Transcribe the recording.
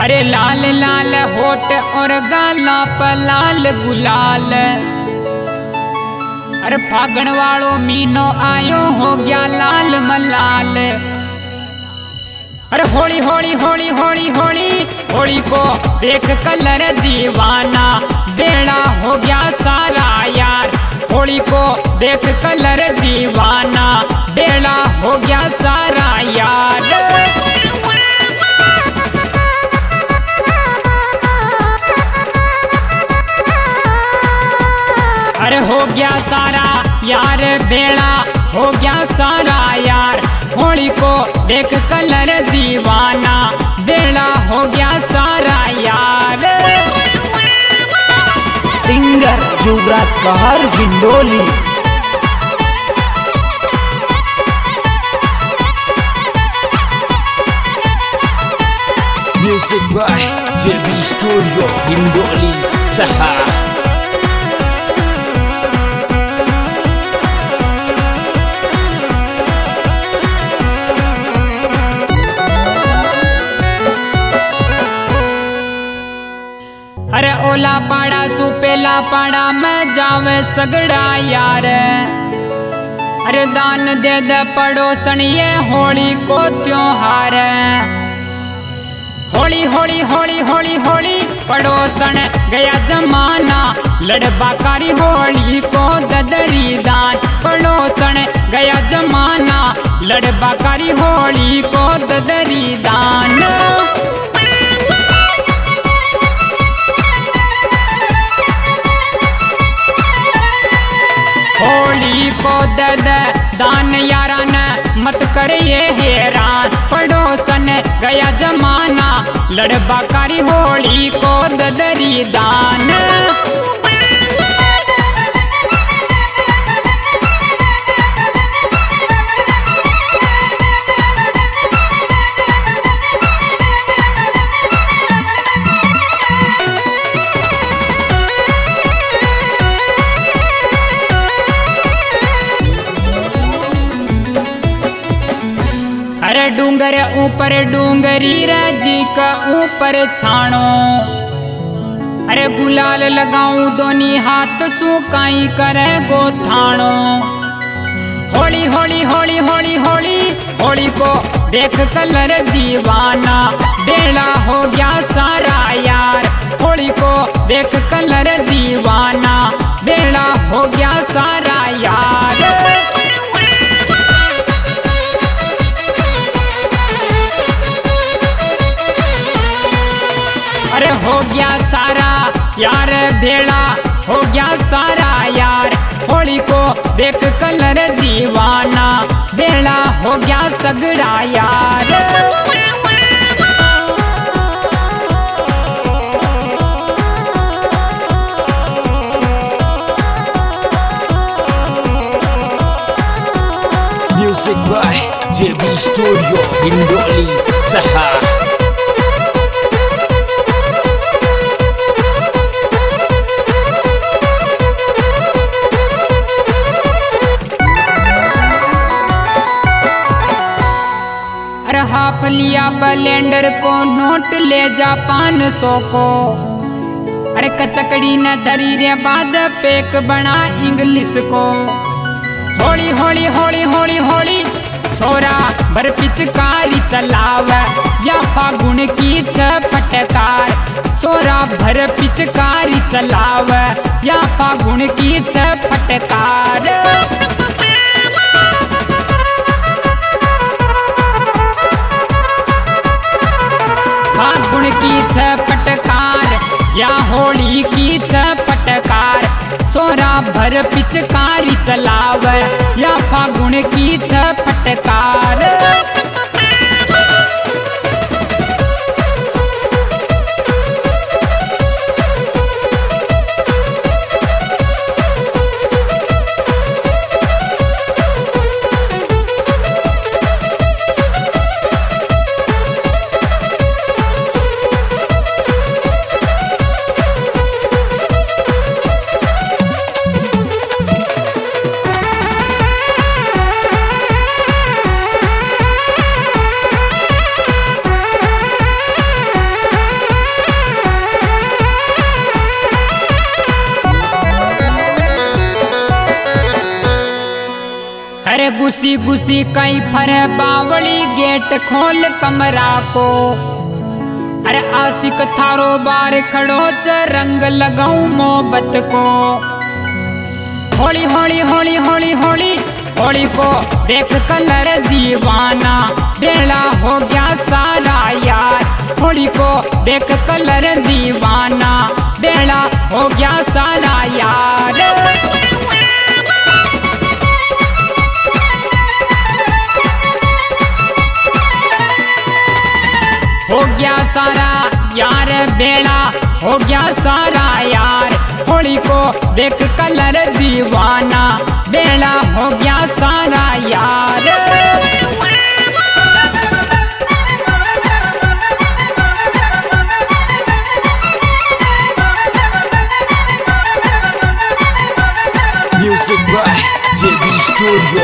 अरे लाल लाल होठ और गाला पर लाल गुलाल। अरे फागण वालो मीनो आयो हो गया लाल मलाल। अरे होली होली होली होली होली होली को देख कलर दीवाना। बेड़ा हो गया सारा यार, होली को देख कलर दीवाना। बेड़ा हो गया सारा यार। हो गया सारा यार बेड़ा हो गया सारा यार। होली को देख कलर दीवाना बेड़ा हो गया सारा यार। सिंगर युवराज कहर Hindoli Music by JB Studio Hindoli Saha Supela पाड़ा में जावे सगड़ा यार। अरे दान दे दे पड़ोसन ये होली को त्योहार। होली होली होली होली होली, पड़ोसन गया जमाना। लड़बा कारी होली को ददरी दान। पड़ोसन गया जमाना, लड़बा कारी होली को ददरी दान। गया जमाना लड़बा कारी होली को ददरी दान। अरे डूंगर, ऊपर डूंगरी जी का ऊपर छाणो। अरे गुलाल लगाऊँ दोनी हाथ सुकाई करे गो थाणो होली होली होली होली होली होली को देख कलर दीवाना। बेड़ा हो गया सारा यार, होली को देख कलर दीवाना। बेड़ा हो गया सारा हो गया सारा यार, भेड़ा, हो गया सारा यार। होली को देख कलर दीवाना बेड़ा हो गया सगड़ा यार। Music by JB Studio Hindoli Saha blender को नोट ले जा पान सौ को। अरे कचकड़ी न धरी रे बाद पेक बना इंग्लिश को। होली होली होली होली होली, छोरा भर पिचकारी चलाव। या फागुन की फटकार छोरा भर पिचकारी चलाव। या फागुन की फटकार भर पिचकारी चलावे। या फागुन की फटकार। घुसी घुसी कई फर बावली गेट खोल कमरा को। अरे आशिक थारो बार खड़ो च रंग लगाऊ मोहब्बत को। होली होली होली होली होली होली को देख कलर दीवाना। बेड़ा हो गया सारा यार, होली को देख कलर दीवाना। बेड़ा हो गया सारा यार। बेड़ा हो गया सारा यार। होली को देख कलर दीवाना। बेड़ा हो गया सारा यार। JB Studio Hindoli Saha